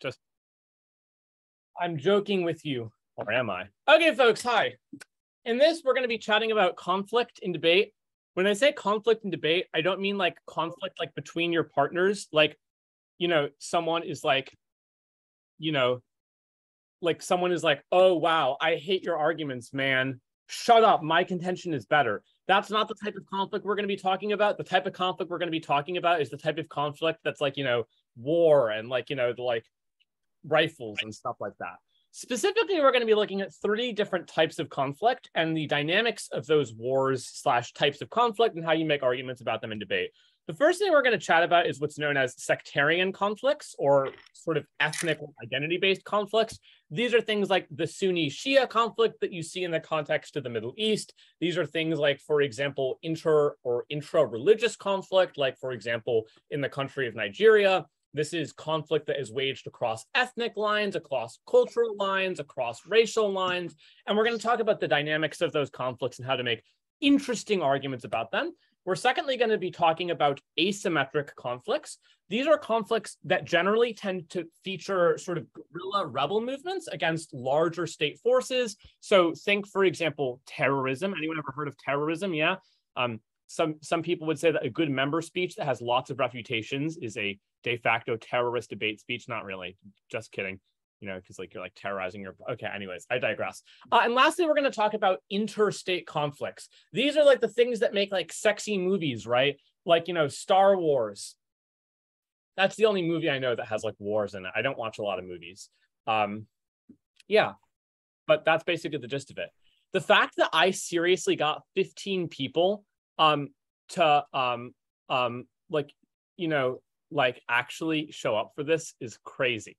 just I'm joking with you, or am I? Okay, folks, hi. In this, we're going to be chatting about conflict in debate. When I say conflict in debate, I don't mean like conflict like between your partners, like, you know, someone is like, you know, like someone is like, oh, wow, I hate your arguments, man. Shut up. My contention is better. That's not the type of conflict we're going to be talking about. The type of conflict we're going to be talking about is the type of conflict that's like, you know, war and like, you know, the like rifles and stuff like that. Specifically, we're going to be looking at three different types of conflict and the dynamics of those wars slash types of conflict and how you make arguments about them in debate. The first thing we're going to chat about is what's known as sectarian conflicts or sort of ethnic identity based conflicts. These are things like the Sunni Shia conflict that you see in the context of the Middle East. These are things like, for example, inter or intra religious conflict, like, for example, in the country of Nigeria. This is conflict that is waged across ethnic lines, across cultural lines, across racial lines. And we're going to talk about the dynamics of those conflicts and how to make interesting arguments about them. We're secondly going to be talking about asymmetric conflicts. These are conflicts that generally tend to feature sort of guerrilla rebel movements against larger state forces. So think, for example, terrorism. Anyone ever heard of terrorism? Yeah. Um, some some people would say that a good member speech that has lots of refutations is a de facto terrorist debate speech. Not really. Just kidding you know, because like you're like terrorizing your. Okay, anyways, I digress. Uh, and lastly, we're going to talk about interstate conflicts. These are like the things that make like sexy movies, right? Like you know, Star Wars. That's the only movie I know that has like wars in it. I don't watch a lot of movies. Um, yeah, but that's basically the gist of it. The fact that I seriously got 15 people um to um um like you know like actually show up for this is crazy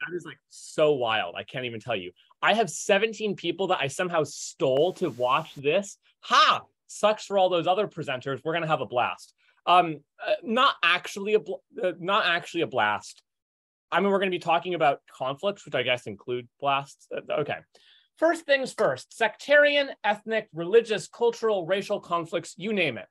that is like so wild. I can't even tell you. I have 17 people that I somehow stole to watch this. Ha! Sucks for all those other presenters. We're gonna have a blast. Um, uh, not actually a bl- uh, not actually a blast. I mean, we're gonna be talking about conflicts, which I guess include blasts. Uh, okay. First things first: sectarian, ethnic, religious, cultural, racial conflicts. You name it.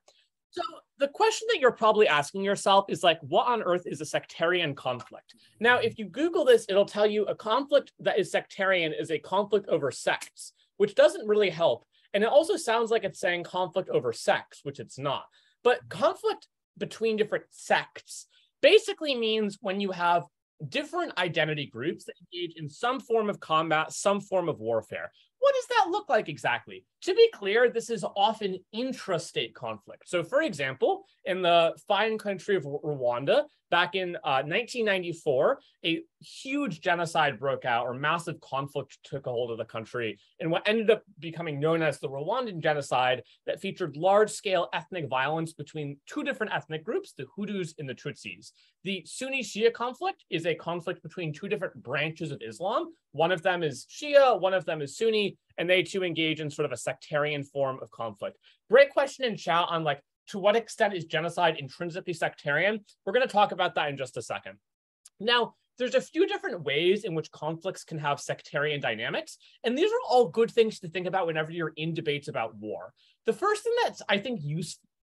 So the question that you're probably asking yourself is like, what on earth is a sectarian conflict? Now, if you Google this, it'll tell you a conflict that is sectarian is a conflict over sects, which doesn't really help. And it also sounds like it's saying conflict over sex, which it's not. But conflict between different sects basically means when you have different identity groups that engage in some form of combat, some form of warfare what does that look like exactly? To be clear, this is often intrastate conflict. So, for example, in the fine country of Rwanda, back in uh, 1994, a huge genocide broke out, or massive conflict took a hold of the country, in what ended up becoming known as the Rwandan genocide, that featured large scale ethnic violence between two different ethnic groups, the Hutus and the Tutsis. The Sunni Shia conflict is a conflict between two different branches of Islam. One of them is Shia, one of them is Sunni and they too engage in sort of a sectarian form of conflict. Great question in chat on like, to what extent is genocide intrinsically sectarian? We're going to talk about that in just a second. Now, there's a few different ways in which conflicts can have sectarian dynamics, and these are all good things to think about whenever you're in debates about war. The first thing that's, I think, useful and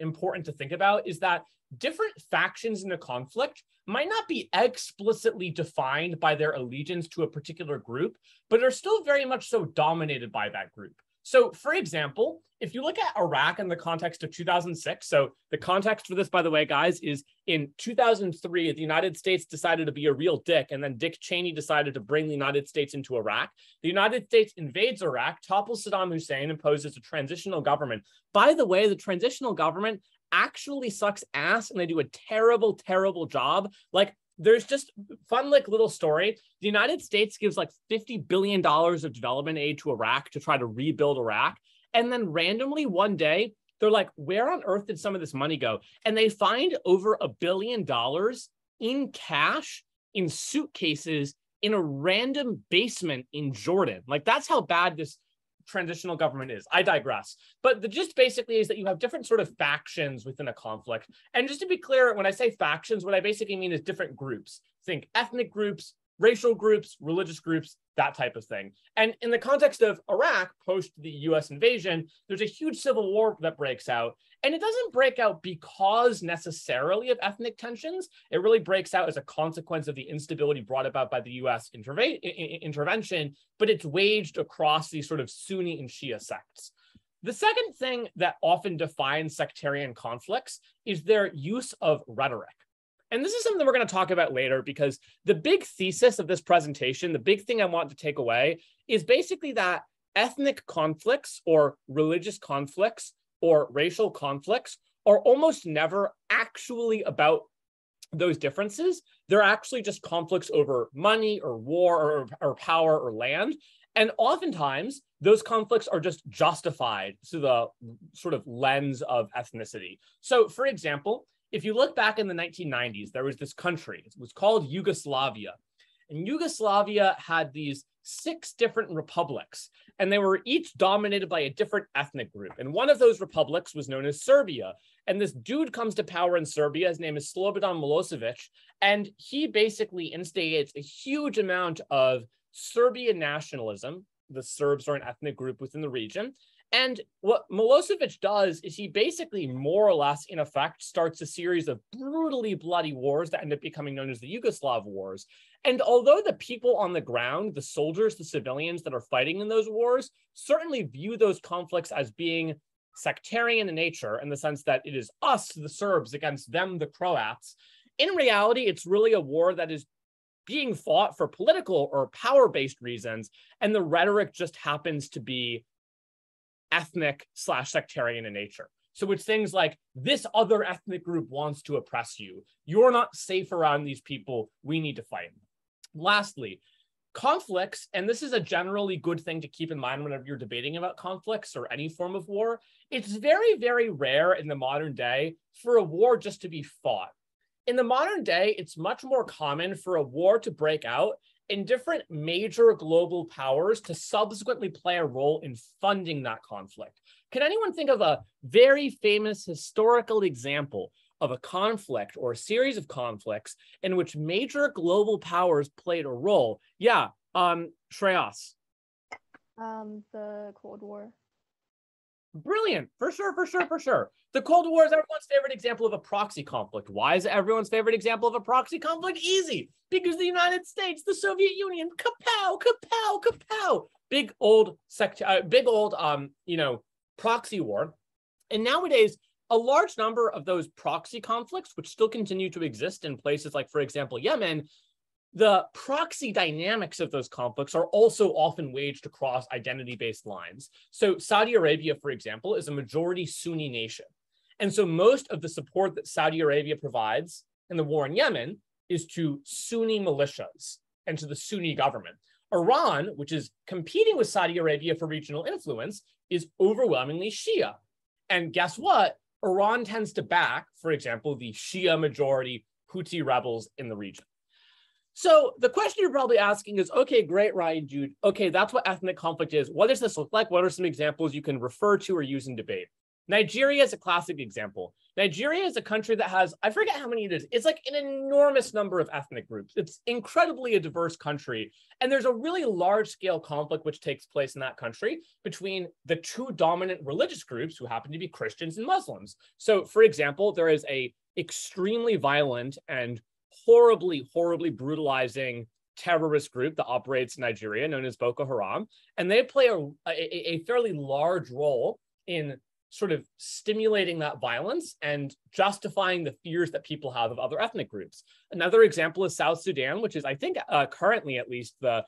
important to think about is that different factions in a conflict might not be explicitly defined by their allegiance to a particular group, but are still very much so dominated by that group. So, for example, if you look at Iraq in the context of 2006, so the context for this, by the way, guys, is in 2003, the United States decided to be a real dick, and then Dick Cheney decided to bring the United States into Iraq. The United States invades Iraq, topples Saddam Hussein, imposes a transitional government. By the way, the transitional government actually sucks ass and they do a terrible, terrible job. Like there's just fun like little story. The United States gives like 50 billion dollars of development aid to Iraq to try to rebuild Iraq. And then randomly one day, they're like, where on earth did some of this money go? And they find over a billion dollars in cash in suitcases in a random basement in Jordan. Like that's how bad this transitional government is. I digress. But the gist basically is that you have different sort of factions within a conflict. And just to be clear, when I say factions, what I basically mean is different groups. Think ethnic groups, racial groups, religious groups, that type of thing. And in the context of Iraq, post the US invasion, there's a huge civil war that breaks out. And it doesn't break out because necessarily of ethnic tensions. It really breaks out as a consequence of the instability brought about by the US interve- intervention, but it's waged across these sort of Sunni and Shia sects. The second thing that often defines sectarian conflicts is their use of rhetoric. And this is something we're going to talk about later because the big thesis of this presentation, the big thing I want to take away is basically that ethnic conflicts or religious conflicts or racial conflicts are almost never actually about those differences. They're actually just conflicts over money or war or, or power or land. And oftentimes, those conflicts are just justified through the sort of lens of ethnicity. So, for example, if you look back in the 1990s, there was this country, it was called Yugoslavia. And Yugoslavia had these six different republics, and they were each dominated by a different ethnic group. And one of those republics was known as Serbia. And this dude comes to power in Serbia. His name is Slobodan Milosevic. And he basically instigates a huge amount of Serbian nationalism. The Serbs are an ethnic group within the region. And what Milosevic does is he basically, more or less, in effect, starts a series of brutally bloody wars that end up becoming known as the Yugoslav Wars. And although the people on the ground, the soldiers, the civilians that are fighting in those wars, certainly view those conflicts as being sectarian in nature, in the sense that it is us, the Serbs, against them, the Croats, in reality, it's really a war that is being fought for political or power based reasons. And the rhetoric just happens to be ethnic slash sectarian in nature. So it's things like this other ethnic group wants to oppress you. You're not safe around these people. We need to fight. Lastly, conflicts, and this is a generally good thing to keep in mind whenever you're debating about conflicts or any form of war. It's very, very rare in the modern day for a war just to be fought. In the modern day, it's much more common for a war to break out in different major global powers to subsequently play a role in funding that conflict. Can anyone think of a very famous historical example of a conflict or a series of conflicts in which major global powers played a role? Yeah, um, Shreyas. Um, the Cold War. Brilliant, for sure, for sure, for sure. The Cold War is everyone's favorite example of a proxy conflict. Why is everyone's favorite example of a proxy conflict? Easy, because the United States, the Soviet Union, kapow, kapow, kapow, big old sect, uh, big old, um, you know, proxy war. And nowadays, a large number of those proxy conflicts, which still continue to exist in places like, for example, Yemen, the proxy dynamics of those conflicts are also often waged across identity based lines. So, Saudi Arabia, for example, is a majority Sunni nation. And so, most of the support that Saudi Arabia provides in the war in Yemen is to Sunni militias and to the Sunni government. Iran, which is competing with Saudi Arabia for regional influence, is overwhelmingly Shia. And guess what? Iran tends to back, for example, the Shia majority Houthi rebels in the region. So the question you're probably asking is, okay, great, Ryan Jude. Okay, that's what ethnic conflict is. What does this look like? What are some examples you can refer to or use in debate? Nigeria is a classic example. Nigeria is a country that has, I forget how many it is, it's like an enormous number of ethnic groups. It's incredibly a diverse country. And there's a really large scale conflict which takes place in that country between the two dominant religious groups who happen to be Christians and Muslims. So, for example, there is a extremely violent and horribly, horribly brutalizing terrorist group that operates in Nigeria known as Boko Haram. And they play a, a, a fairly large role in sort of stimulating that violence and justifying the fears that people have of other ethnic groups. Another example is South Sudan, which is, I think, uh, currently at least the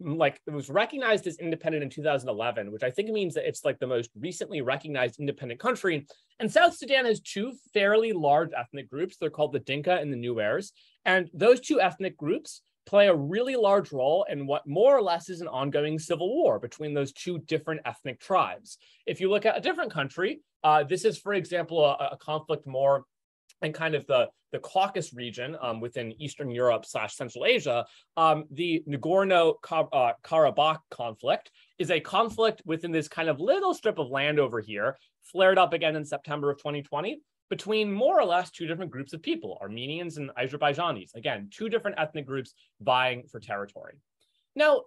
like it was recognized as independent in 2011, which I think means that it's like the most recently recognized independent country. And South Sudan has two fairly large ethnic groups. They're called the Dinka and the Nuers. And those two ethnic groups play a really large role in what more or less is an ongoing civil war between those two different ethnic tribes. If you look at a different country, uh, this is, for example, a, a conflict more in kind of the, the Caucasus region um, within Eastern Europe slash Central Asia, um, the Nagorno-Karabakh uh, conflict is a conflict within this kind of little strip of land over here, flared up again in September of 2020, between more or less two different groups of people, Armenians and Azerbaijanis. Again, two different ethnic groups vying for territory. Now,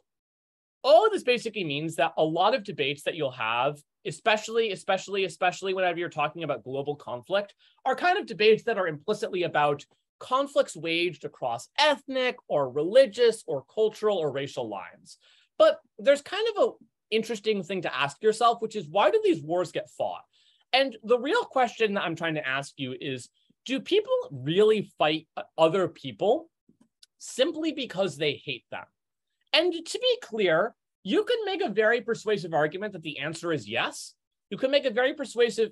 all of this basically means that a lot of debates that you'll have especially, especially, especially whenever you're talking about global conflict, are kind of debates that are implicitly about conflicts waged across ethnic or religious or cultural or racial lines. But there's kind of a interesting thing to ask yourself, which is why do these wars get fought? And the real question that I'm trying to ask you is do people really fight other people simply because they hate them? And to be clear, you can make a very persuasive argument that the answer is yes. You can make a very persuasive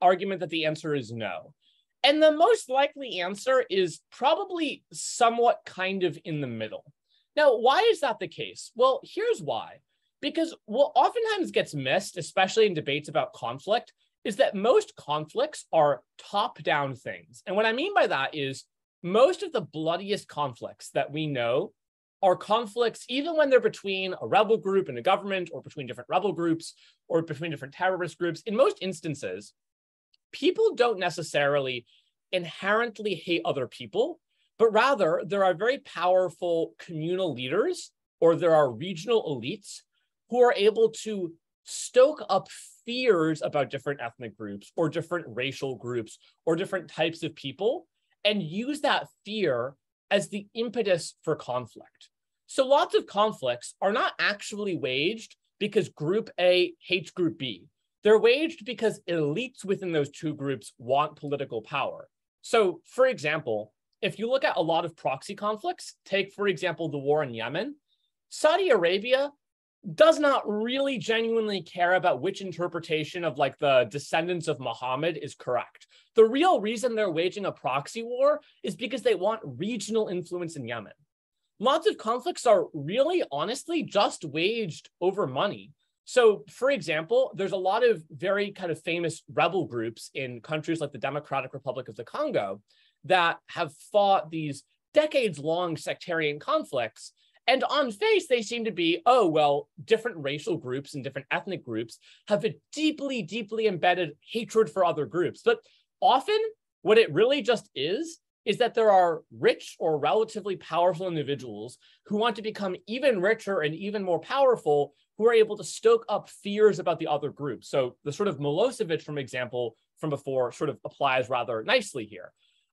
argument that the answer is no. And the most likely answer is probably somewhat kind of in the middle. Now, why is that the case? Well, here's why. Because what oftentimes gets missed, especially in debates about conflict, is that most conflicts are top down things. And what I mean by that is most of the bloodiest conflicts that we know are conflicts, even when they're between a rebel group and a government, or between different rebel groups, or between different terrorist groups. In most instances, people don't necessarily inherently hate other people, but rather there are very powerful communal leaders or there are regional elites who are able to stoke up fears about different ethnic groups or different racial groups or different types of people and use that fear as the impetus for conflict. So lots of conflicts are not actually waged because group A hates group B. They're waged because elites within those two groups want political power. So, for example, if you look at a lot of proxy conflicts, take, for example, the war in Yemen, Saudi Arabia does not really genuinely care about which interpretation of like the descendants of Muhammad is correct. The real reason they're waging a proxy war is because they want regional influence in Yemen. Lots of conflicts are really honestly just waged over money. So, for example, there's a lot of very kind of famous rebel groups in countries like the Democratic Republic of the Congo that have fought these decades long sectarian conflicts and on face, they seem to be, oh, well, different racial groups and different ethnic groups have a deeply, deeply embedded hatred for other groups. But often, what it really just is, is that there are rich or relatively powerful individuals who want to become even richer and even more powerful, who are able to stoke up fears about the other groups. So the sort of Milosevic, from example from before, sort of applies rather nicely here.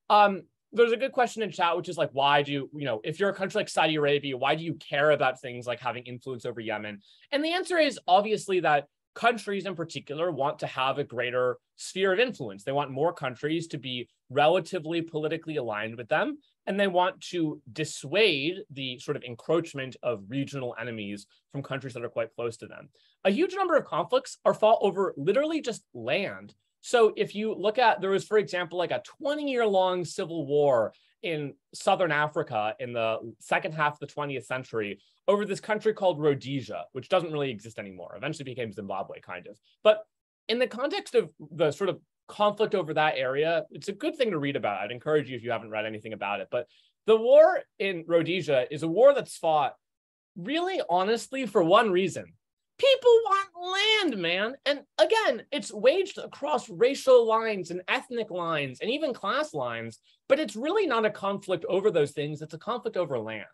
Um, there's a good question in chat, which is like, why do you, you know, if you're a country like Saudi Arabia, why do you care about things like having influence over Yemen? And the answer is obviously that countries in particular want to have a greater sphere of influence. They want more countries to be relatively politically aligned with them. And they want to dissuade the sort of encroachment of regional enemies from countries that are quite close to them. A huge number of conflicts are fought over literally just land. So if you look at, there was, for example, like a 20 year long civil war in Southern Africa in the second half of the 20th century over this country called Rhodesia, which doesn't really exist anymore, eventually became Zimbabwe, kind of. But in the context of the sort of conflict over that area, it's a good thing to read about. I'd encourage you if you haven't read anything about it. But the war in Rhodesia is a war that's fought really honestly for one reason People want land, man. And again, it's waged across racial lines and ethnic lines and even class lines, but it's really not a conflict over those things. It's a conflict over land.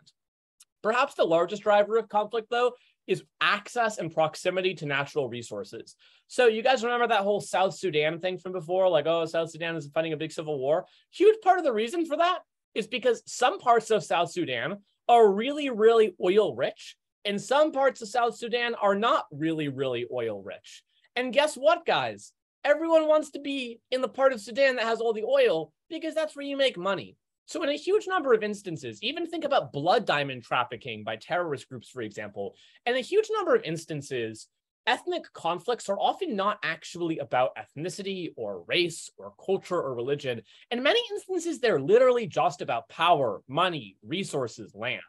Perhaps the largest driver of conflict, though, is access and proximity to natural resources. So you guys remember that whole South Sudan thing from before? Like, oh, South Sudan is fighting a big civil war. Huge part of the reason for that is because some parts of South Sudan are really, really oil rich and some parts of South Sudan are not really, really oil rich. And guess what, guys? Everyone wants to be in the part of Sudan that has all the oil because that's where you make money. So, in a huge number of instances, even think about blood diamond trafficking by terrorist groups, for example, and a huge number of instances, ethnic conflicts are often not actually about ethnicity or race or culture or religion. In many instances, they're literally just about power, money, resources, land.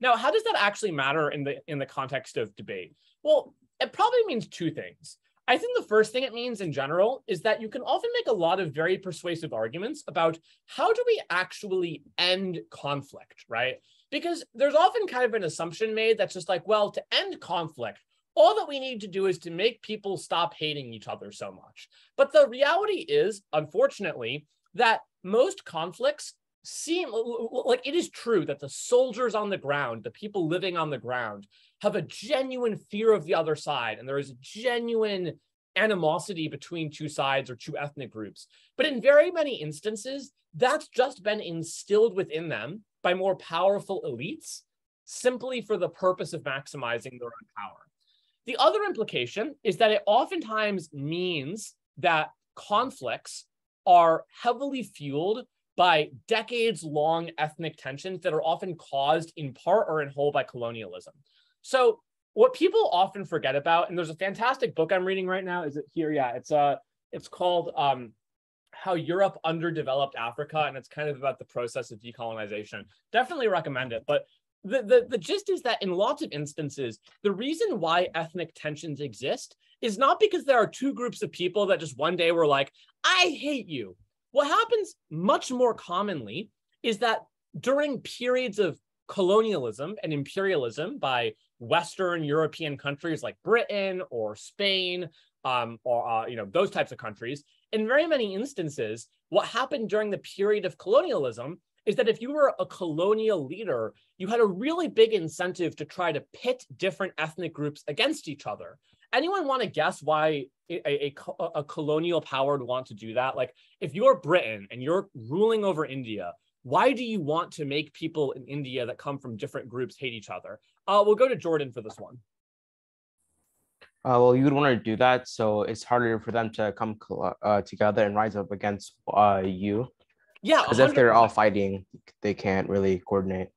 Now, how does that actually matter in the in the context of debate? Well, it probably means two things. I think the first thing it means in general is that you can often make a lot of very persuasive arguments about how do we actually end conflict, right? Because there's often kind of an assumption made that's just like, well, to end conflict, all that we need to do is to make people stop hating each other so much. But the reality is, unfortunately, that most conflicts seem like it is true that the soldiers on the ground, the people living on the ground, have a genuine fear of the other side, and there is a genuine animosity between two sides or two ethnic groups. But in very many instances, that's just been instilled within them by more powerful elites simply for the purpose of maximizing their own power. The other implication is that it oftentimes means that conflicts are heavily fueled by decades long ethnic tensions that are often caused in part or in whole by colonialism. So what people often forget about, and there's a fantastic book I'm reading right now. Is it here? Yeah, it's uh it's called um, How Europe Underdeveloped Africa, and it's kind of about the process of decolonization. Definitely recommend it. But the, the, the gist is that in lots of instances, the reason why ethnic tensions exist is not because there are two groups of people that just one day were like, I hate you. What happens much more commonly is that during periods of colonialism and imperialism by Western European countries like Britain or Spain, um, or uh, you know those types of countries. In very many instances, what happened during the period of colonialism is that if you were a colonial leader, you had a really big incentive to try to pit different ethnic groups against each other. Anyone want to guess why a, a, a colonial power would want to do that? Like, if you're Britain and you're ruling over India, why do you want to make people in India that come from different groups hate each other? Uh, we'll go to Jordan for this one. Uh, well, you would want to do that, so it's harder for them to come uh, together and rise up against uh, you. Yeah, because if they're all fighting, they can't really coordinate.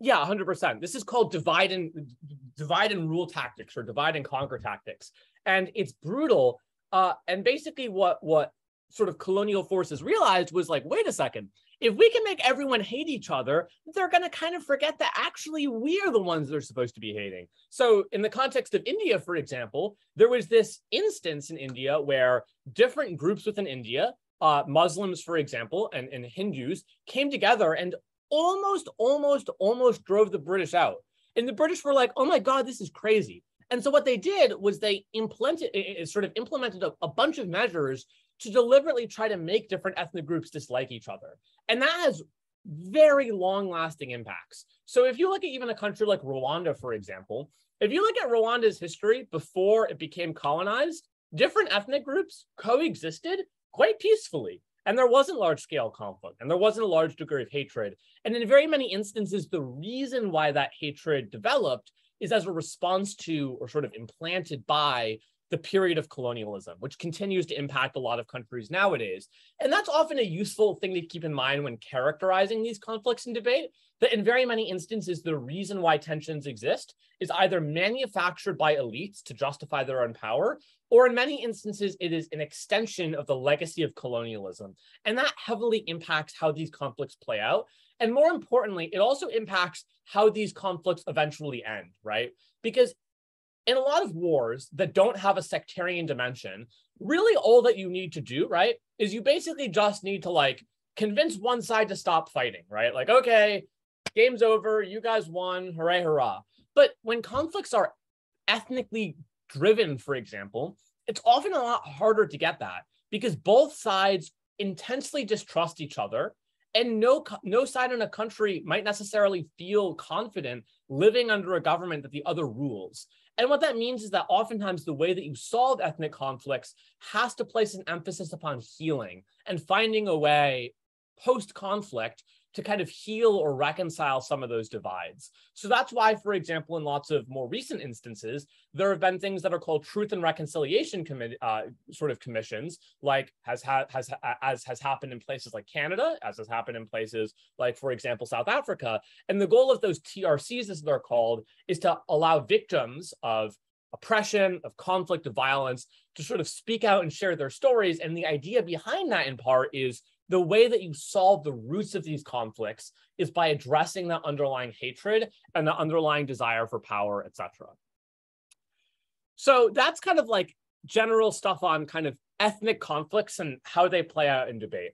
Yeah, hundred percent. This is called divide and divide and rule tactics or divide and conquer tactics, and it's brutal. Uh, and basically, what what sort of colonial forces realized was like, wait a second, if we can make everyone hate each other, they're going to kind of forget that actually we're the ones they're supposed to be hating. So, in the context of India, for example, there was this instance in India where different groups within India, uh, Muslims, for example, and, and Hindus came together and almost, almost, almost drove the British out. And the British were like, oh my God, this is crazy. And so what they did was they implemented, sort of implemented a, a bunch of measures to deliberately try to make different ethnic groups dislike each other. And that has very long lasting impacts. So if you look at even a country like Rwanda, for example, if you look at Rwanda's history before it became colonized, different ethnic groups coexisted quite peacefully. And there wasn't large scale conflict and there wasn't a large degree of hatred. And in very many instances, the reason why that hatred developed is as a response to or sort of implanted by the period of colonialism, which continues to impact a lot of countries nowadays. And that's often a useful thing to keep in mind when characterizing these conflicts in debate, that in very many instances, the reason why tensions exist is either manufactured by elites to justify their own power, or in many instances, it is an extension of the legacy of colonialism. And that heavily impacts how these conflicts play out. And more importantly, it also impacts how these conflicts eventually end, right? Because in a lot of wars that don't have a sectarian dimension, really all that you need to do, right, is you basically just need to like convince one side to stop fighting, right? Like, okay, game's over, you guys won, hooray, hurrah. But when conflicts are ethnically driven, for example, it's often a lot harder to get that because both sides intensely distrust each other and no no side in a country might necessarily feel confident living under a government that the other rules. And what that means is that oftentimes the way that you solve ethnic conflicts has to place an emphasis upon healing and finding a way post conflict to kind of heal or reconcile some of those divides. So that's why, for example, in lots of more recent instances, there have been things that are called truth and reconciliation committee uh, sort of commissions, like has ha- has as has happened in places like Canada, as has happened in places like, for example, South Africa. And the goal of those TRCs, as they're called, is to allow victims of oppression, of conflict, of violence, to sort of speak out and share their stories. And the idea behind that, in part, is the way that you solve the roots of these conflicts is by addressing the underlying hatred and the underlying desire for power, etc. So that's kind of like general stuff on kind of ethnic conflicts and how they play out in debate.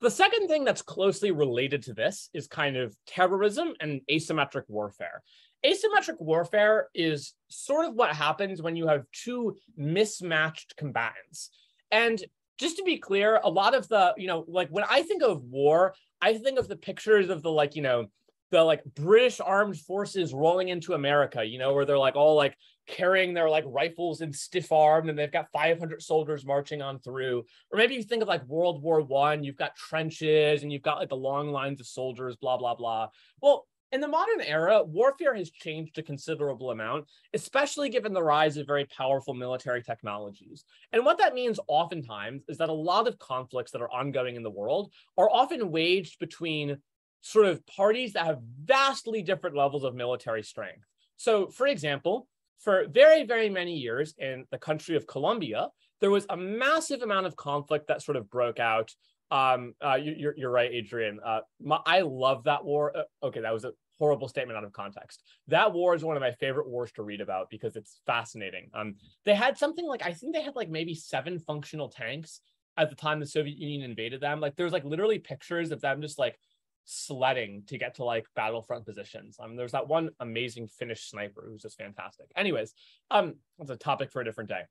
The second thing that's closely related to this is kind of terrorism and asymmetric warfare. Asymmetric warfare is sort of what happens when you have two mismatched combatants. And just to be clear, a lot of the, you know, like when I think of war, I think of the pictures of the like, you know, the like British armed forces rolling into America, you know, where they're like all like carrying their like rifles and stiff armed and they've got 500 soldiers marching on through. Or maybe you think of like World War One, you've got trenches and you've got like the long lines of soldiers, blah, blah, blah. Well, in the modern era, warfare has changed a considerable amount, especially given the rise of very powerful military technologies. And what that means oftentimes is that a lot of conflicts that are ongoing in the world are often waged between sort of parties that have vastly different levels of military strength. So, for example, for very, very many years in the country of Colombia, there was a massive amount of conflict that sort of broke out. Um, uh, you, are you're right, Adrian. Uh, my, I love that war. Uh, okay, that was a horrible statement out of context. That war is one of my favorite wars to read about because it's fascinating. Um, they had something like I think they had like maybe seven functional tanks at the time the Soviet Union invaded them. Like there's like literally pictures of them just like sledding to get to like battlefront positions. Um, there's that one amazing Finnish sniper who's just fantastic. Anyways, um, that's a topic for a different day.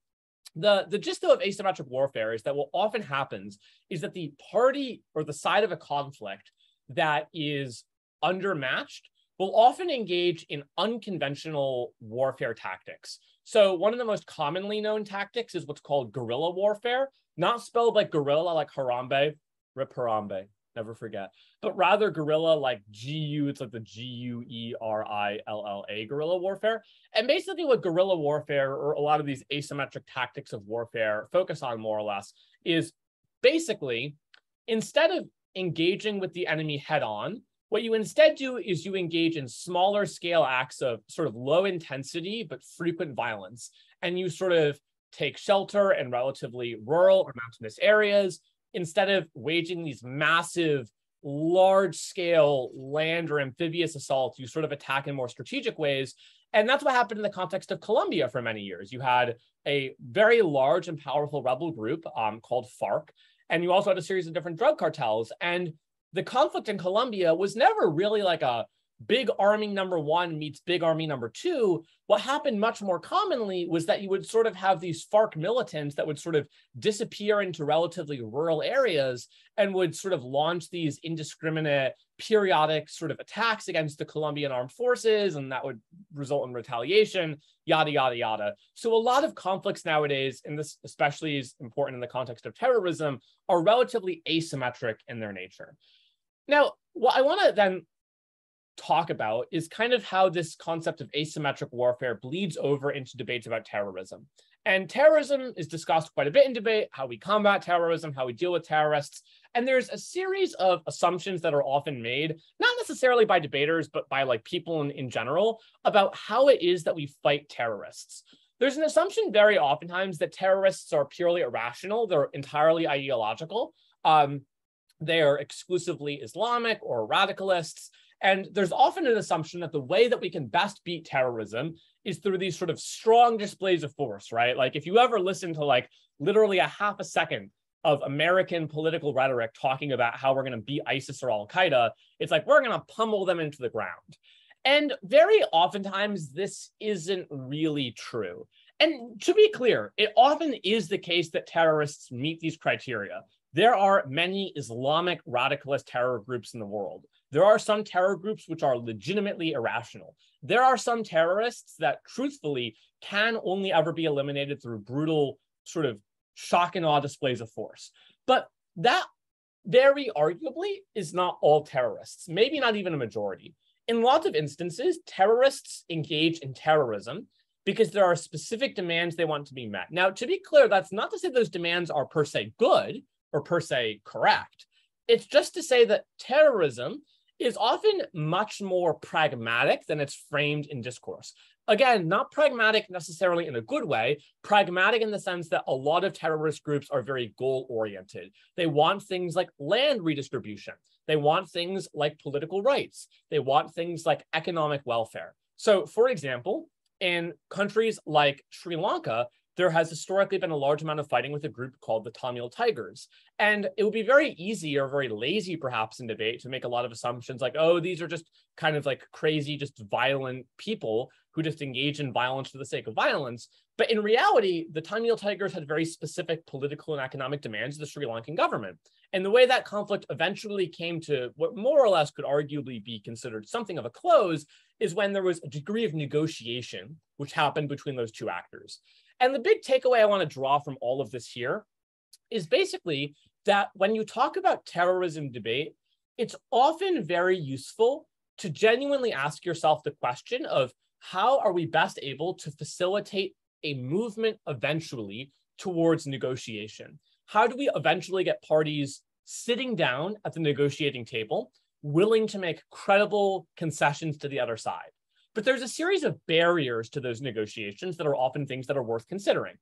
The the gist though of asymmetric warfare is that what often happens is that the party or the side of a conflict that is undermatched will often engage in unconventional warfare tactics. So one of the most commonly known tactics is what's called guerrilla warfare, not spelled like gorilla like Harambe, rip Harambe, never forget. But rather guerrilla like GU, it's like the G U E R I L L A guerrilla warfare. And basically, what guerrilla warfare or a lot of these asymmetric tactics of warfare focus on more or less is basically instead of engaging with the enemy head on, what you instead do is you engage in smaller scale acts of sort of low intensity but frequent violence. And you sort of take shelter in relatively rural or mountainous areas instead of waging these massive, large scale land or amphibious assaults, you sort of attack in more strategic ways. And that's what happened in the context of Colombia for many years. You had a very large and powerful rebel group um, called FARC, and you also had a series of different drug cartels. And the conflict in Colombia was never really like a big army number one meets big army number two, what happened much more commonly was that you would sort of have these FARC militants that would sort of disappear into relatively rural areas and would sort of launch these indiscriminate periodic sort of attacks against the Colombian armed forces, and that would result in retaliation, yada, yada, yada. So a lot of conflicts nowadays, and this especially is important in the context of terrorism, are relatively asymmetric in their nature. Now, what I want to then talk about is kind of how this concept of asymmetric warfare bleeds over into debates about terrorism. And terrorism is discussed quite a bit in debate, how we combat terrorism, how we deal with terrorists. And there's a series of assumptions that are often made, not necessarily by debaters, but by like people in, in general, about how it is that we fight terrorists. There's an assumption very oftentimes that terrorists are purely irrational, they're entirely ideological. Um, they are exclusively Islamic or radicalists. And there's often an assumption that the way that we can best beat terrorism is through these sort of strong displays of force, right? Like if you ever listen to like literally a half a second of American political rhetoric talking about how we're going to beat ISIS or Al Qaeda, it's like we're going to pummel them into the ground. And very oftentimes, this isn't really true. And to be clear, it often is the case that terrorists meet these criteria. There are many Islamic radicalist terror groups in the world. There are some terror groups which are legitimately irrational. There are some terrorists that truthfully can only ever be eliminated through brutal sort of shock and awe displays of force. But that very arguably is not all terrorists, maybe not even a majority. In lots of instances, terrorists engage in terrorism because there are specific demands they want to be met. Now, to be clear, that's not to say those demands are per se good or per se correct. It's just to say that terrorism is often much more pragmatic than it's framed in discourse. Again, not pragmatic necessarily in a good way, pragmatic in the sense that a lot of terrorist groups are very goal oriented. They want things like land redistribution, they want things like political rights, they want things like economic welfare. So, for example, in countries like Sri Lanka, there has historically been a large amount of fighting with a group called the Tamil Tigers. And it would be very easy or very lazy, perhaps, in debate to make a lot of assumptions like, oh, these are just kind of like crazy, just violent people who just engage in violence for the sake of violence. But in reality, the Tamil Tigers had very specific political and economic demands of the Sri Lankan government. And the way that conflict eventually came to what more or less could arguably be considered something of a close is when there was a degree of negotiation which happened between those two actors. And the big takeaway I want to draw from all of this here is basically that when you talk about terrorism debate, it's often very useful to genuinely ask yourself the question of how are we best able to facilitate a movement eventually towards negotiation? How do we eventually get parties sitting down at the negotiating table, willing to make credible concessions to the other side? But there's a series of barriers to those negotiations that are often things that are worth considering.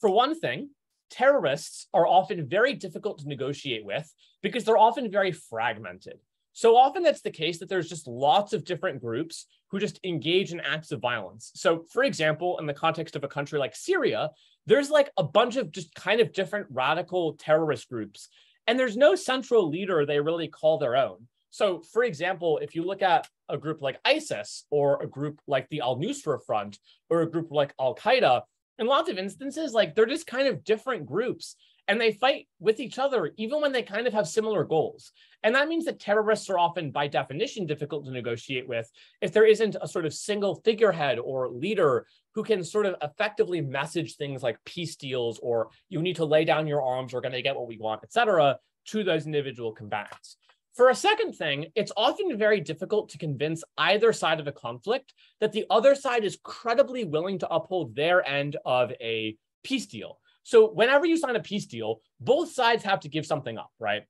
For one thing, terrorists are often very difficult to negotiate with because they're often very fragmented. So often that's the case that there's just lots of different groups who just engage in acts of violence. So, for example, in the context of a country like Syria, there's like a bunch of just kind of different radical terrorist groups, and there's no central leader they really call their own. So, for example, if you look at a group like ISIS or a group like the Al Nusra Front or a group like Al Qaeda, in lots of instances, like they're just kind of different groups and they fight with each other even when they kind of have similar goals. And that means that terrorists are often, by definition, difficult to negotiate with if there isn't a sort of single figurehead or leader who can sort of effectively message things like peace deals or you need to lay down your arms, we're going to get what we want, et cetera, to those individual combatants. For a second thing, it's often very difficult to convince either side of a conflict that the other side is credibly willing to uphold their end of a peace deal. So whenever you sign a peace deal, both sides have to give something up, right?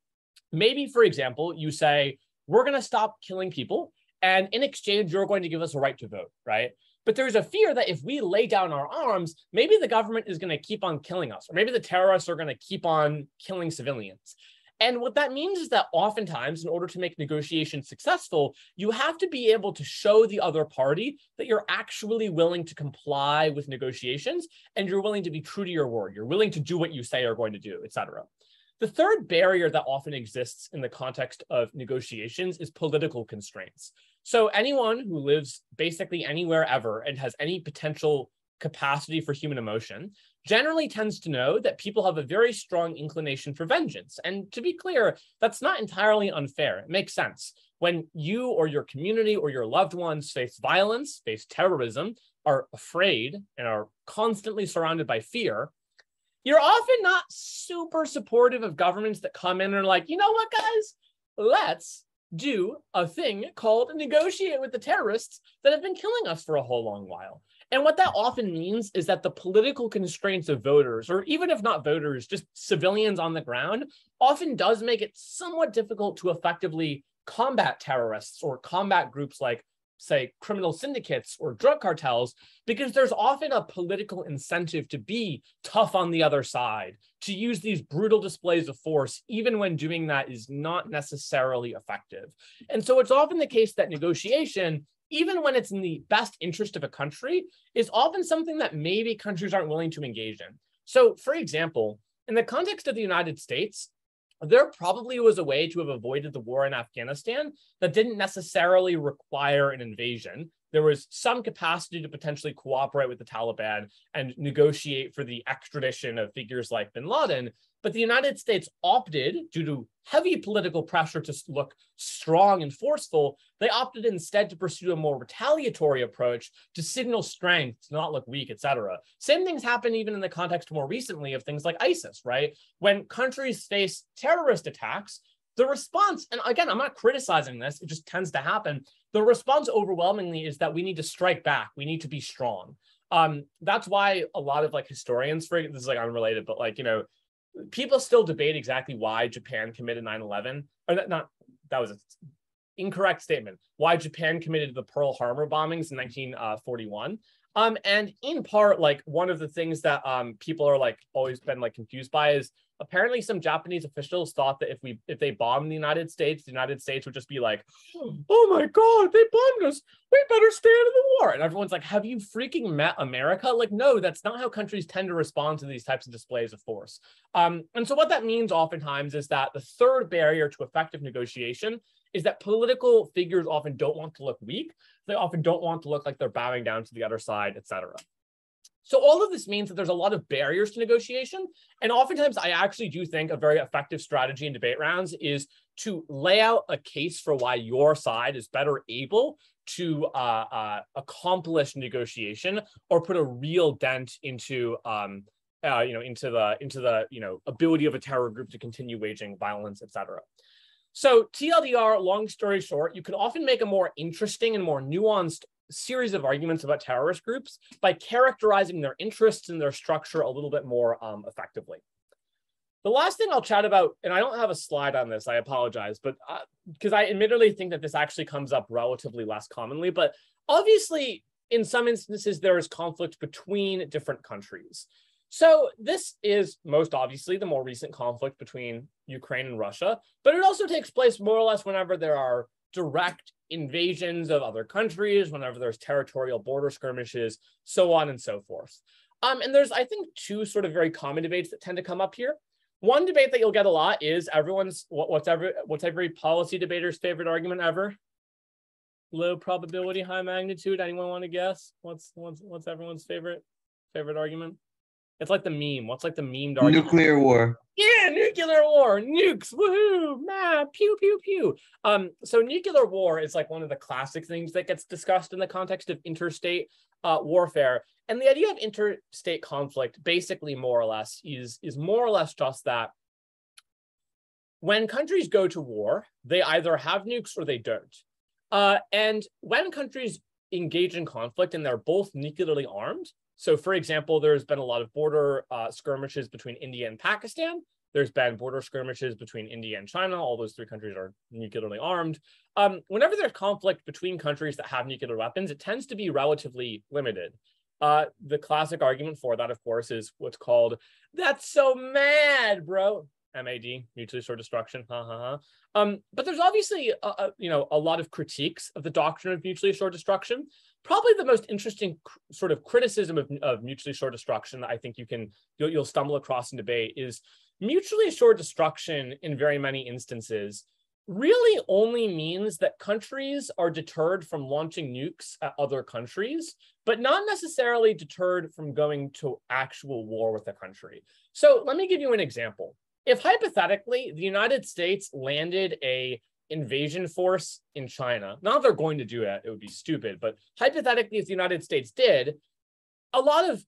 Maybe, for example, you say, we're going to stop killing people. And in exchange, you're going to give us a right to vote, right? But there's a fear that if we lay down our arms, maybe the government is going to keep on killing us, or maybe the terrorists are going to keep on killing civilians. And what that means is that oftentimes, in order to make negotiations successful, you have to be able to show the other party that you're actually willing to comply with negotiations and you're willing to be true to your word. You're willing to do what you say you're going to do, et cetera. The third barrier that often exists in the context of negotiations is political constraints. So anyone who lives basically anywhere ever and has any potential capacity for human emotion generally tends to know that people have a very strong inclination for vengeance. And to be clear, that's not entirely unfair. It makes sense. When you or your community or your loved ones face violence, face terrorism, are afraid, and are constantly surrounded by fear, you're often not super supportive of governments that come in and are like, you know what, guys, let's do a thing called negotiate with the terrorists that have been killing us for a whole long while. And what that often means is that the political constraints of voters, or even if not voters, just civilians on the ground, often does make it somewhat difficult to effectively combat terrorists or combat groups like say criminal syndicates or drug cartels because there's often a political incentive to be tough on the other side to use these brutal displays of force even when doing that is not necessarily effective. And so it's often the case that negotiation even when it's in the best interest of a country is often something that maybe countries aren't willing to engage in so for example in the context of the united states there probably was a way to have avoided the war in Afghanistan that didn't necessarily require an invasion. There was some capacity to potentially cooperate with the Taliban and negotiate for the extradition of figures like bin Laden. But the United States opted, due to heavy political pressure to look strong and forceful, they opted instead to pursue a more retaliatory approach to signal strength, to not look weak, etc. Same things happen even in the context more recently of things like ISIS, right? When countries face terrorist attacks, the response, and again, I'm not criticizing this, it just tends to happen. The response overwhelmingly is that we need to strike back, we need to be strong. Um, that's why a lot of like historians, for this is like unrelated, but like, you know, people still debate exactly why Japan committed 9/11 or that not that was an incorrect statement. Why Japan committed the Pearl Harbor bombings in 1941. Um, and in part, like one of the things that um people are like always been like confused by is apparently some Japanese officials thought that if we if they bombed the United States, the United States would just be like, "Oh my God, they bombed us! We better stay out of the war." And everyone's like, "Have you freaking met America?" Like, no, that's not how countries tend to respond to these types of displays of force. Um, and so what that means oftentimes is that the third barrier to effective negotiation is that political figures often don't want to look weak. They often don't want to look like they're bowing down to the other side, etc. So all of this means that there's a lot of barriers to negotiation. And oftentimes I actually do think a very effective strategy in debate rounds is to lay out a case for why your side is better able to uh, uh, accomplish negotiation or put a real dent into um, uh, you know into the into the you know ability of a terror group to continue waging violence, etc. So TLDR, long story short, you can often make a more interesting and more nuanced series of arguments about terrorist groups by characterizing their interests and their structure a little bit more um, effectively. The last thing I'll chat about, and I don't have a slide on this, I apologize, but because uh, I admittedly think that this actually comes up relatively less commonly, but obviously in some instances there is conflict between different countries. So this is most obviously the more recent conflict between Ukraine and Russia, but it also takes place more or less whenever there are direct invasions of other countries, whenever there's territorial border skirmishes, so on and so forth. Um, and there's, I think, two sort of very common debates that tend to come up here. One debate that you'll get a lot is everyone's what's every what's every policy debater's favorite argument ever? Low probability, high magnitude. Anyone want to guess? What's what's what's everyone's favorite favorite argument? It's like the meme. What's like the meme? Dark Nuclear war. Yeah, nuclear war, nukes, woohoo, man, pew pew pew. Um, so nuclear war is like one of the classic things that gets discussed in the context of interstate uh, warfare. And the idea of interstate conflict, basically, more or less, is is more or less just that. When countries go to war, they either have nukes or they don't. Uh, and when countries engage in conflict and they're both nuclearly armed, so, for example, there's been a lot of border uh, skirmishes between India and Pakistan. There's been border skirmishes between India and China. All those three countries are nuclearly armed. Um, whenever there's conflict between countries that have nuclear weapons, it tends to be relatively limited. Uh, the classic argument for that, of course, is what's called "that's so mad, bro." MAD, mutually assured destruction. Ha ha ha. Um, but there's obviously you know a lot of critiques of the doctrine of mutually assured destruction. Probably the most interesting cr- sort of criticism of, of mutually assured destruction that I think you can you'll, you'll stumble across in debate is mutually assured destruction in very many instances really only means that countries are deterred from launching nukes at other countries, but not necessarily deterred from going to actual war with a country. So let me give you an example if hypothetically the United States landed a invasion force in China, not they're going to do it, it would be stupid, but hypothetically, if the United States did, a lot of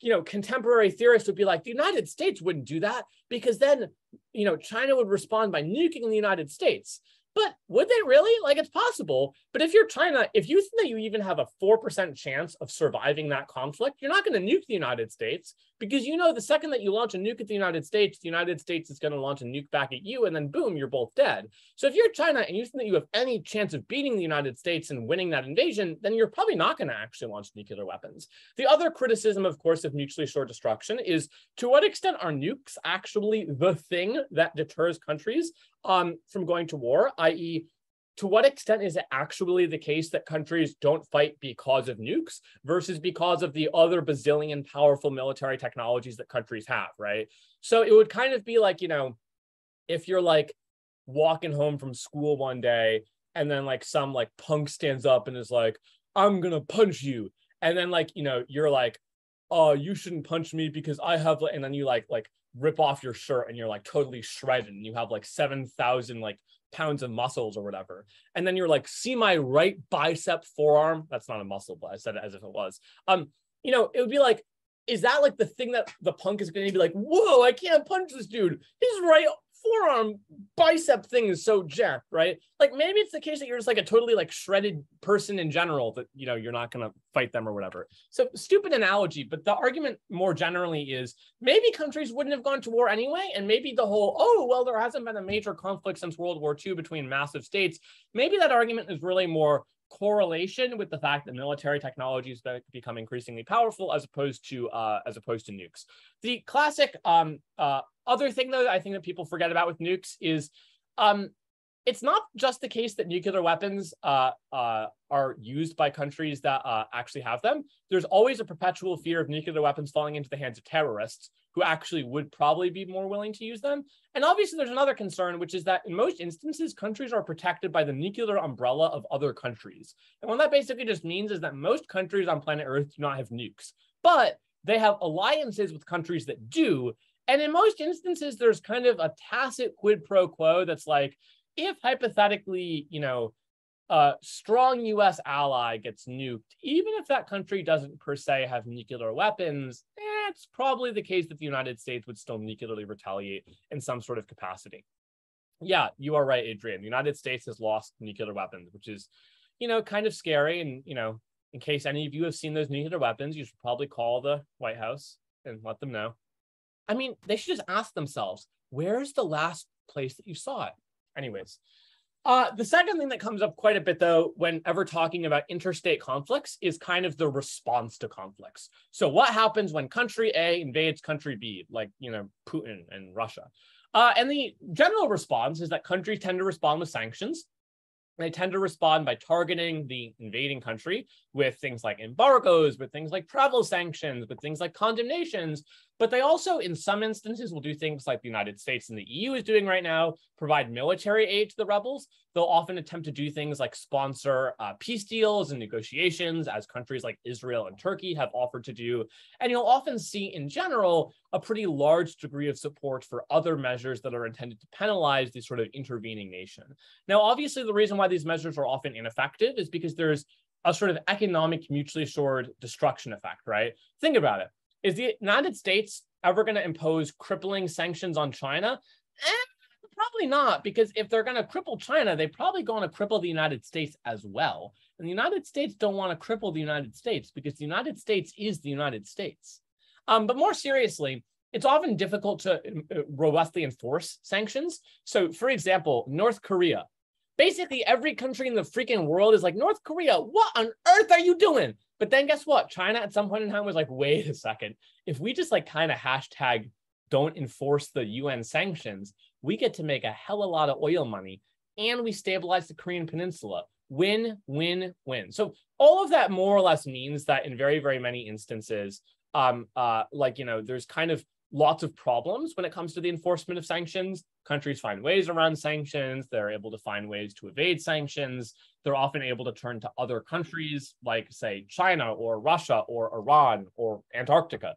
you know contemporary theorists would be like the United States wouldn't do that because then you know China would respond by nuking the United States. But would they really? Like it's possible. But if you're China, if you think that you even have a 4% chance of surviving that conflict, you're not going to nuke the United States because you know the second that you launch a nuke at the United States, the United States is going to launch a nuke back at you, and then boom, you're both dead. So if you're China and you think that you have any chance of beating the United States and winning that invasion, then you're probably not going to actually launch nuclear weapons. The other criticism, of course, of mutually assured destruction is to what extent are nukes actually the thing that deters countries um, from going to war, i.e., to what extent is it actually the case that countries don't fight because of nukes versus because of the other bazillion powerful military technologies that countries have, right? So it would kind of be like, you know, if you're like walking home from school one day and then like some like punk stands up and is like, I'm gonna punch you. And then like, you know, you're like, oh, you shouldn't punch me because I have, and then you like, like rip off your shirt and you're like totally shredded and you have like 7,000 like pounds of muscles or whatever. And then you're like, see my right bicep forearm. That's not a muscle, but I said it as if it was. Um, you know, it would be like, is that like the thing that the punk is going to be like, whoa, I can't punch this dude. His right forearm bicep thing is so jacked, right? Like maybe it's the case that you're just like a totally like shredded person in general that you know you're not gonna fight them or whatever. So stupid analogy, but the argument more generally is maybe countries wouldn't have gone to war anyway, and maybe the whole oh well there hasn't been a major conflict since World War II between massive states. Maybe that argument is really more correlation with the fact that military technology has become increasingly powerful as opposed to uh, as opposed to nukes. The classic um, uh, other thing though I think that people forget about with nukes is um, it's not just the case that nuclear weapons uh, uh, are used by countries that uh, actually have them. There's always a perpetual fear of nuclear weapons falling into the hands of terrorists who actually would probably be more willing to use them. And obviously, there's another concern, which is that in most instances, countries are protected by the nuclear umbrella of other countries. And what that basically just means is that most countries on planet Earth do not have nukes, but they have alliances with countries that do. And in most instances, there's kind of a tacit quid pro quo that's like, if hypothetically, you know, a strong US ally gets nuked, even if that country doesn't per se have nuclear weapons, it's probably the case that the United States would still nuclearly retaliate in some sort of capacity. Yeah, you are right, Adrian. The United States has lost nuclear weapons, which is, you know, kind of scary. And, you know, in case any of you have seen those nuclear weapons, you should probably call the White House and let them know. I mean, they should just ask themselves, where's the last place that you saw it? Anyways. Uh, the second thing that comes up quite a bit, though, whenever talking about interstate conflicts, is kind of the response to conflicts. So, what happens when country A invades country B, like you know Putin and Russia? Uh, and the general response is that countries tend to respond with sanctions. They tend to respond by targeting the invading country with things like embargoes, with things like travel sanctions, with things like condemnations. But they also, in some instances, will do things like the United States and the EU is doing right now, provide military aid to the rebels. They'll often attempt to do things like sponsor uh, peace deals and negotiations, as countries like Israel and Turkey have offered to do. And you'll often see, in general, a pretty large degree of support for other measures that are intended to penalize the sort of intervening nation. Now, obviously, the reason why these measures are often ineffective is because there's a sort of economic mutually assured destruction effect, right? Think about it. Is the United States ever going to impose crippling sanctions on China? Eh, probably not, because if they're going to cripple China, they're probably going to cripple the United States as well. And the United States don't want to cripple the United States because the United States is the United States. Um, but more seriously, it's often difficult to uh, robustly enforce sanctions. So, for example, North Korea. Basically, every country in the freaking world is like, North Korea, what on earth are you doing? But then guess what? China at some point in time was like, wait a second. If we just like kind of hashtag don't enforce the UN sanctions, we get to make a hell of a lot of oil money and we stabilize the Korean Peninsula. Win, win, win. So all of that more or less means that in very, very many instances, um, uh, like, you know, there's kind of lots of problems when it comes to the enforcement of sanctions. Countries find ways around sanctions. They're able to find ways to evade sanctions. They're often able to turn to other countries like, say, China or Russia or Iran or Antarctica.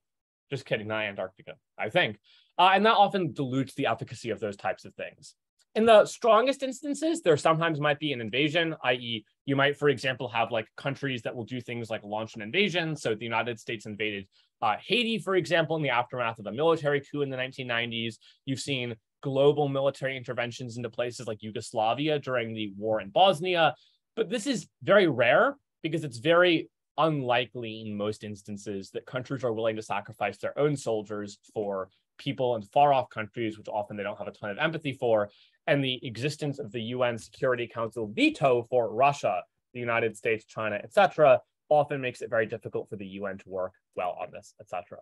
Just kidding, not Antarctica, I think. Uh, and that often dilutes the efficacy of those types of things. In the strongest instances, there sometimes might be an invasion, i.e., you might, for example, have like countries that will do things like launch an invasion. So the United States invaded uh, Haiti, for example, in the aftermath of a military coup in the 1990s. You've seen global military interventions into places like Yugoslavia during the war in Bosnia. But this is very rare because it's very unlikely in most instances that countries are willing to sacrifice their own soldiers for people in far off countries, which often they don't have a ton of empathy for. And the existence of the UN Security Council veto for Russia, the United States, China, etc., often makes it very difficult for the UN to work well on this, etc.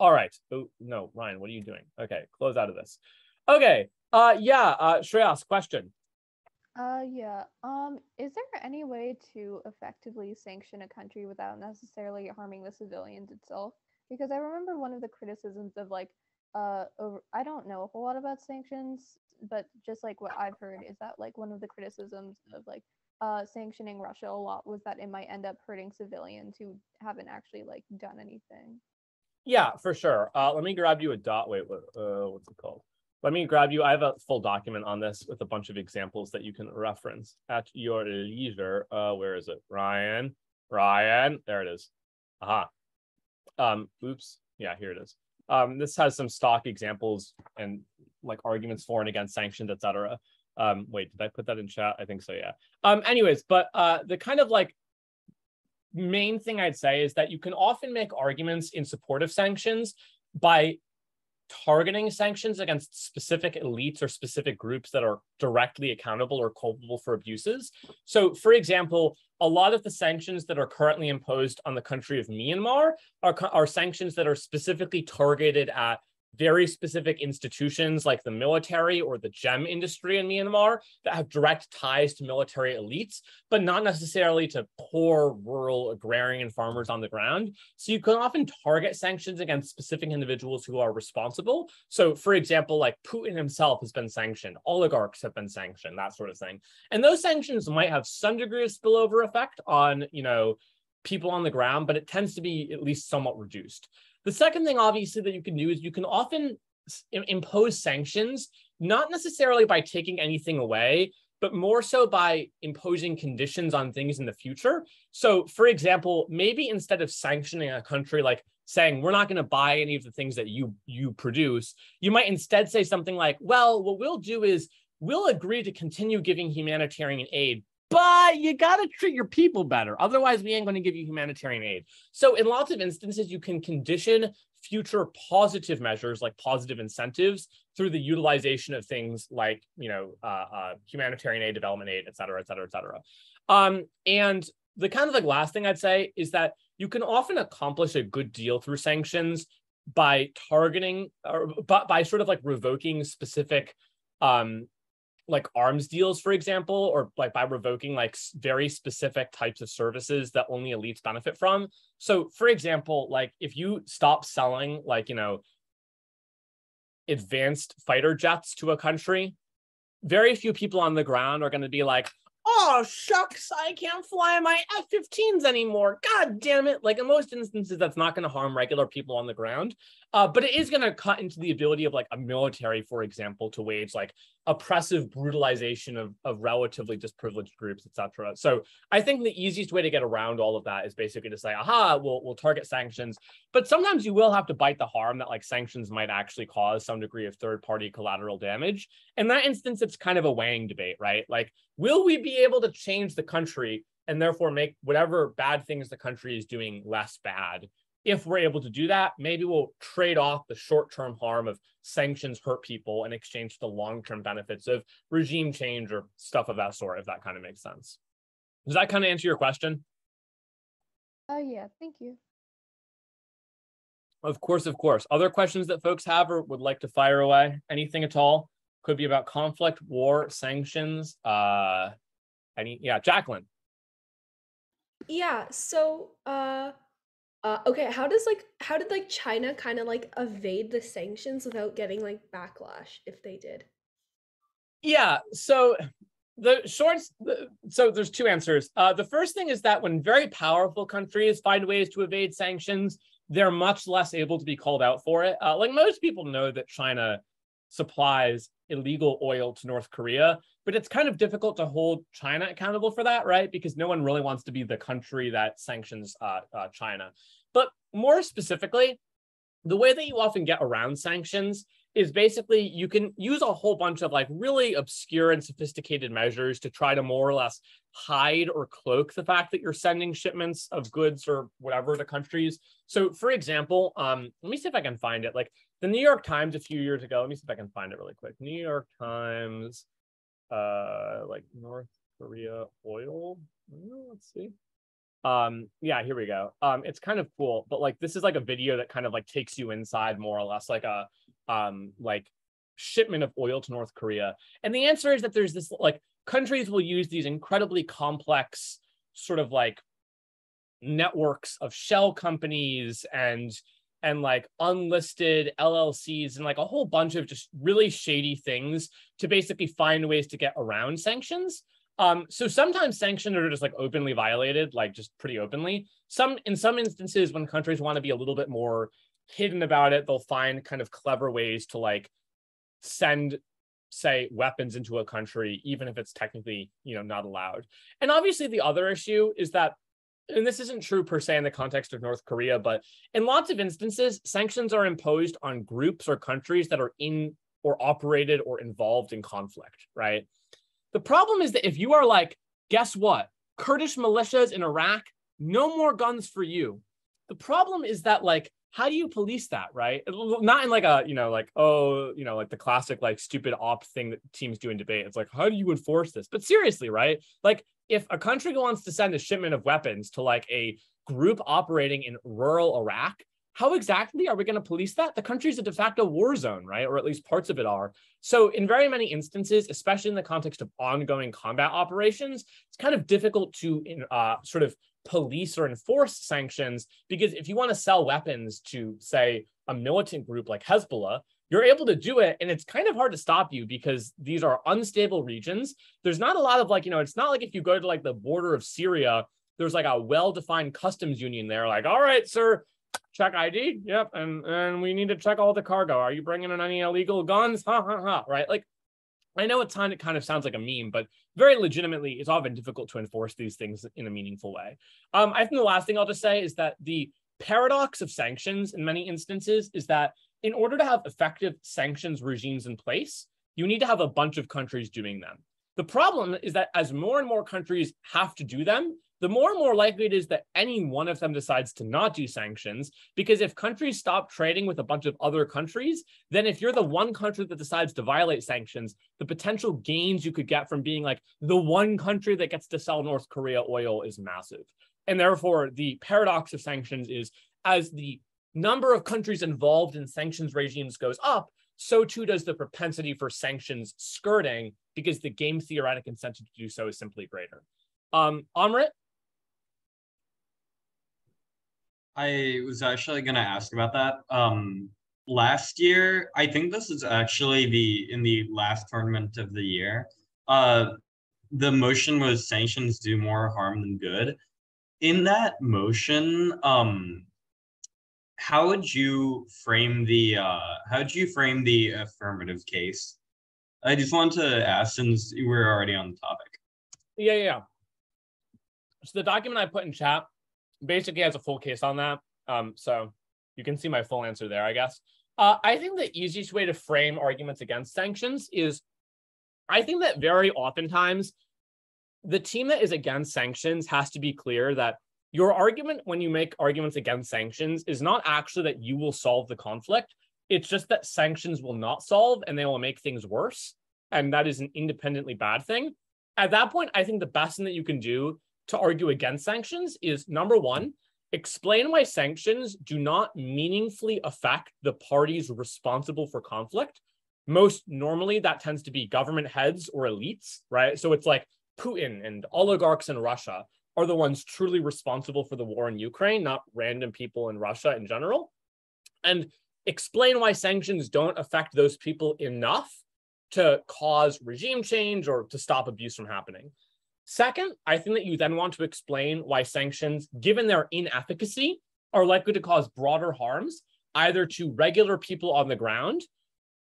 All right. Oh, no, Ryan, what are you doing? Okay, close out of this. Okay. Uh, yeah, uh, Shreyas, question. Uh, yeah. Um, is there any way to effectively sanction a country without necessarily harming the civilians itself? Because I remember one of the criticisms of like, uh, over, I don't know a whole lot about sanctions, but just like what I've heard is that like one of the criticisms of like uh, sanctioning Russia a lot was that it might end up hurting civilians who haven't actually like done anything. Yeah, for sure. Uh, let me grab you a dot. Wait, what, uh, what's it called? Let me grab you. I have a full document on this with a bunch of examples that you can reference at your leisure. Uh, where is it? Ryan, Ryan, there it is. Aha. Um, oops. Yeah, here it is. Um, this has some stock examples and like arguments for and against sanctions, etc. Um, wait, did I put that in chat? I think so, yeah. Um, anyways, but uh, the kind of like main thing I'd say is that you can often make arguments in support of sanctions by targeting sanctions against specific elites or specific groups that are directly accountable or culpable for abuses. So, for example, a lot of the sanctions that are currently imposed on the country of Myanmar are, are sanctions that are specifically targeted at very specific institutions like the military or the gem industry in Myanmar that have direct ties to military elites, but not necessarily to poor rural agrarian farmers on the ground. So you can often target sanctions against specific individuals who are responsible. So, for example, like Putin himself has been sanctioned, oligarchs have been sanctioned, that sort of thing. And those sanctions might have some degree of spillover effect on, you know, people on the ground, but it tends to be at least somewhat reduced. The second thing, obviously, that you can do is you can often impose sanctions, not necessarily by taking anything away, but more so by imposing conditions on things in the future. So, for example, maybe instead of sanctioning a country like saying we're not going to buy any of the things that you you produce, you might instead say something like, "Well, what we'll do is we'll agree to continue giving humanitarian aid, but you got to treat your people better. Otherwise, we ain't going to give you humanitarian aid. So, in lots of instances, you can condition future positive measures like positive incentives through the utilization of things like, you know, uh, uh, humanitarian aid, development aid, et cetera, et cetera, et cetera. Um, and the kind of like last thing I'd say is that you can often accomplish a good deal through sanctions by targeting or by, by sort of like revoking specific um, like arms deals, for example, or like by revoking like very specific types of services that only elites benefit from. So, for example, like if you stop selling like, you know, advanced fighter jets to a country, very few people on the ground are going to be like, oh shucks, I can't fly my F-15s anymore. God damn it! Like in most instances, that's not going to harm regular people on the ground, uh, but it is going to cut into the ability of like a military, for example, to wage like oppressive brutalization of, of relatively disprivileged groups, etc. So I think the easiest way to get around all of that is basically to say, aha, we'll we'll target sanctions, but sometimes you will have to bite the harm that like sanctions might actually cause some degree of third-party collateral damage. In that instance, it's kind of a weighing debate, right? Like, will we be able to change the country and therefore make whatever bad things the country is doing less bad? If we're able to do that, maybe we'll trade off the short term harm of sanctions hurt people in exchange for the long term benefits of regime change or stuff of that sort, if that kind of makes sense. Does that kind of answer your question? Oh, uh, yeah. Thank you. Of course, of course. Other questions that folks have or would like to fire away? Anything at all? Could be about conflict, war, sanctions. Uh, any? Yeah, Jacqueline. Yeah. So, uh, uh, okay, how does like how did like China kind of like evade the sanctions without getting like backlash if they did? Yeah, so the shorts so there's two answers. Uh, the first thing is that when very powerful countries find ways to evade sanctions, they're much less able to be called out for it. Uh, like most people know that China supplies illegal oil to North Korea, but it's kind of difficult to hold China accountable for that, right? Because no one really wants to be the country that sanctions uh, uh, China. But more specifically, the way that you often get around sanctions is basically you can use a whole bunch of like really obscure and sophisticated measures to try to more or less hide or cloak the fact that you're sending shipments of goods or whatever to countries. So, for example, um, let me see if I can find it. Like the New York Times a few years ago. Let me see if I can find it really quick. New York Times, uh, like North Korea oil. Let's see. Um, yeah, here we go. Um, it's kind of cool, but like this is like a video that kind of like takes you inside more or less, like a um like shipment of oil to North Korea. And the answer is that there's this like countries will use these incredibly complex sort of like networks of shell companies and and like unlisted LLCs and like a whole bunch of just really shady things to basically find ways to get around sanctions. Um, so sometimes sanctions are just like openly violated, like just pretty openly. Some in some instances, when countries want to be a little bit more hidden about it, they'll find kind of clever ways to like send say weapons into a country even if it's technically you know not allowed and obviously the other issue is that and this isn't true per se in the context of North Korea, but in lots of instances, sanctions are imposed on groups or countries that are in or operated or involved in conflict, right? The problem is that if you are like, guess what? Kurdish militias in Iraq, no more guns for you. The problem is that like how do you police that, right? Not in like a, you know, like, oh, you know, like the classic, like stupid op thing that teams do in debate. It's like, how do you enforce this? But seriously, right? Like, if a country wants to send a shipment of weapons to like a group operating in rural Iraq, how exactly are we going to police that? The country's a de facto war zone, right? Or at least parts of it are. So, in very many instances, especially in the context of ongoing combat operations, it's kind of difficult to uh, sort of police or enforce sanctions because if you want to sell weapons to, say, a militant group like Hezbollah, you're able to do it and it's kind of hard to stop you because these are unstable regions. There's not a lot of like you know it's not like if you go to like the border of syria there's like a well-defined customs union there like all right sir check id yep and and we need to check all the cargo. Are you bringing in any illegal guns? Ha ha ha right? Like I know at times it kind of sounds like a meme, but very legitimately, it's often difficult to enforce these things in a meaningful way. Um, I think the last thing I'll just say is that the paradox of sanctions in many instances is that in order to have effective sanctions regimes in place, you need to have a bunch of countries doing them. The problem is that as more and more countries have to do them, the more and more likely it is that any one of them decides to not do sanctions. Because if countries stop trading with a bunch of other countries, then if you're the one country that decides to violate sanctions, the potential gains you could get from being like the one country that gets to sell North Korea oil is massive. And therefore, the paradox of sanctions is as the number of countries involved in sanctions regimes goes up, so too does the propensity for sanctions skirting because the game theoretic incentive to do so is simply greater. Um, Amrit? I was actually going to ask about that. Um, last year, I think this is actually the in the last tournament of the year. Uh, the motion was sanctions do more harm than good. In that motion, um, how would you frame the uh, how would you frame the affirmative case? I just want to ask since we're already on the topic. Yeah, yeah. So the document I put in chat basically has a full case on that. Um, so you can see my full answer there, I guess. Uh, I think the easiest way to frame arguments against sanctions is I think that very oftentimes the team that is against sanctions has to be clear that your argument when you make arguments against sanctions is not actually that you will solve the conflict. It's just that sanctions will not solve and they will make things worse. And that is an independently bad thing. At that point, I think the best thing that you can do to argue against sanctions is number one, explain why sanctions do not meaningfully affect the parties responsible for conflict. Most normally, that tends to be government heads or elites, right? So it's like Putin and oligarchs in Russia are the ones truly responsible for the war in Ukraine, not random people in Russia in general. And explain why sanctions don't affect those people enough to cause regime change or to stop abuse from happening. Second, I think that you then want to explain why sanctions, given their inefficacy, are likely to cause broader harms, either to regular people on the ground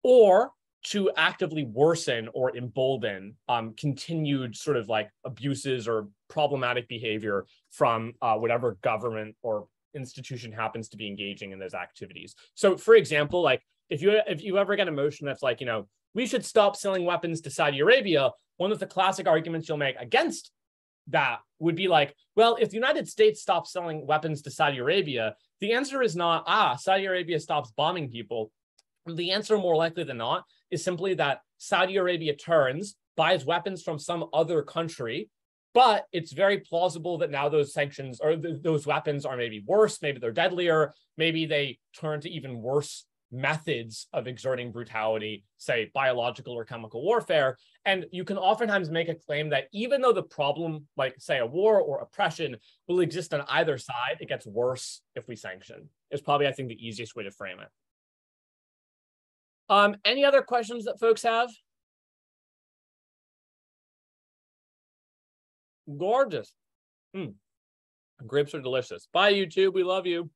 or to actively worsen or embolden um, continued sort of like abuses or problematic behavior from uh, whatever government or institution happens to be engaging in those activities. So, for example, like if you if you ever get a motion that's like, you know, we should stop selling weapons to Saudi Arabia, one of the classic arguments you'll make against that would be like, well, if the United States stops selling weapons to Saudi Arabia, the answer is not, ah, Saudi Arabia stops bombing people. The answer, more likely than not, is simply that Saudi Arabia turns, buys weapons from some other country, but it's very plausible that now those sanctions or th- those weapons are maybe worse, maybe they're deadlier, maybe they turn to even worse methods of exerting brutality, say biological or chemical warfare. And you can oftentimes make a claim that even though the problem, like say a war or oppression, will exist on either side, it gets worse if we sanction. Is probably, I think, the easiest way to frame it. Um, any other questions that folks have? Gorgeous. Mm. Grapes are delicious. Bye, YouTube. We love you.